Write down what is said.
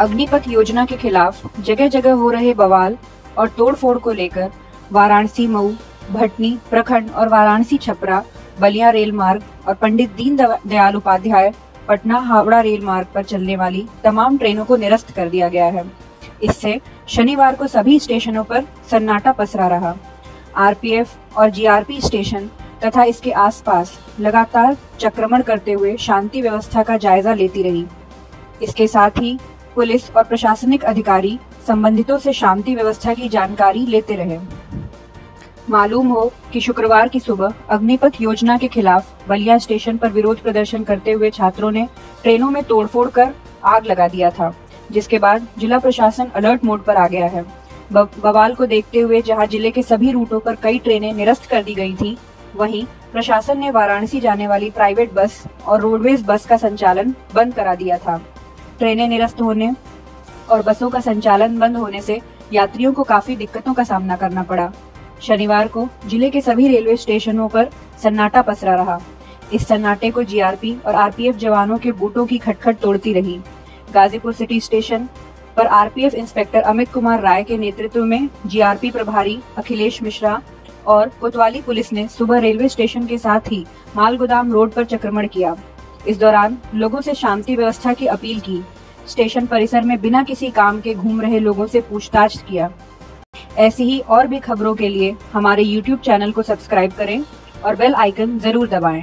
अग्निपथ योजना के खिलाफ जगह जगह हो रहे बवाल और तोड़फोड़ को लेकर वाराणसी, मऊ, भटनी, प्रखंड और वाराणसी, छपरा, बलिया रेल मार्ग और पंडित दीन दयाल उपाध्याय, पटना, हावड़ा रेल मार्ग पर चलने वाली तमाम ट्रेनों को निरस्त कर दिया गया है। इससे शनिवार को सभी स्टेशनों पर सन्नाटा पसरा रहा। आरपीएफ और जीआरपी स्टेशन तथा इसके आसपास लगातार चक्रमण करते हुए शांति व्यवस्था का जायजा लेती रही। इसके साथ ही पुलिस और प्रशासनिक अधिकारी संबंधितों से शांति व्यवस्था की जानकारी लेते रहे। मालूम हो कि शुक्रवार की सुबह अग्निपथ योजना के खिलाफ बलिया स्टेशन पर विरोध प्रदर्शन करते हुए छात्रों ने ट्रेनों में तोड़फोड़ कर आग लगा दिया था, जिसके बाद जिला प्रशासन अलर्ट मोड पर आ गया है। बवाल को देखते हुए जहाँ ज़िले के सभी रूटों पर कई ट्रेनें निरस्त कर दी गई थी, वहीं प्रशासन ने वाराणसी जाने वाली प्राइवेट बस और रोडवेज़ बस का संचालन बंद करा दिया था। ट्रेनें निरस्त होने और बसों का संचालन बंद होने से यात्रियों को काफ़ी दिक्कतों का सामना करना पड़ा। शनिवार को ज़िले के सभी रेलवे स्टेशनों पर सन्नाटा पसरा रहा। इस सन्नाटे को जीआरपी और आरपीएफ जवानों के बूटों की खटखट तोड़ती रही। गाजीपुर सिटी स्टेशन पर आरपीएफ इंस्पेक्टर अमित कुमार राय के नेतृत्व में जीआरपी प्रभारी अखिलेश मिश्रा और कोतवाली पुलिस ने सुबह रेलवे स्टेशन के साथ ही माल गोदाम रोड पर चक्रमण किया। इस दौरान लोगों से शांति व्यवस्था की अपील की स्टेशन परिसर में बिना किसी काम के घूम रहे लोगों से पूछताछ किया ऐसी ही और भी खबरों के लिए हमारे YouTube चैनल को सब्सक्राइब करें और बेल आइकन ज़रूर दबाएँ।